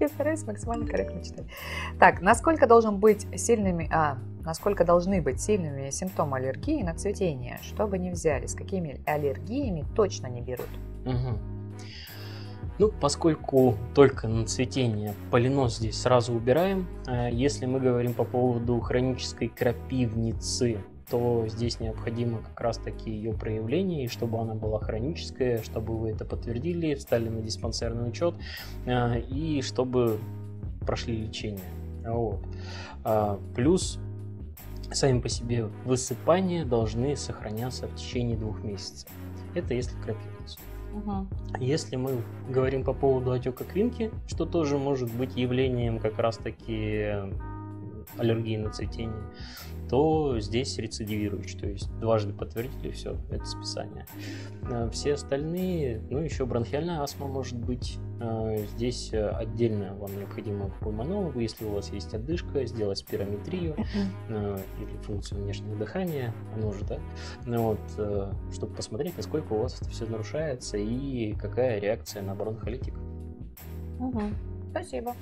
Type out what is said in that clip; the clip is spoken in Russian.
Я стараюсь максимально корректно читать. Так, насколько должен быть сильными, а, насколько должны быть сильными симптомы аллергии на цветение, чтобы не взяли, с какими аллергиями точно не берут? Угу. Ну, поскольку только на цветение полинос здесь сразу убираем, э, если мы говорим по поводу хронической крапивницы, то здесь необходимо как раз таки ее проявление, и чтобы она была хроническая, чтобы вы это подтвердили, встали на диспансерный учет, э, и чтобы прошли лечение. Вот. А, плюс сами по себе высыпания должны сохраняться в течение двух месяцев. Это если крапивница. Угу. Если мы говорим по поводу отека квинки, что тоже может быть явлением как раз-таки аллергии на цветение, то здесь рецидивирующий, то есть дважды подтвердили, все, это списание. Э, все остальные, ну еще бронхиальная астма может быть, э, здесь отдельно вам необходимо к пульмонологу, если у вас есть отдышка, сделать спирометрию э, или функцию внешнего дыхания, оно же, да, ну вот, чтобы посмотреть, насколько у вас это все нарушается и какая реакция на бронхолитик. Угу. Спасибо.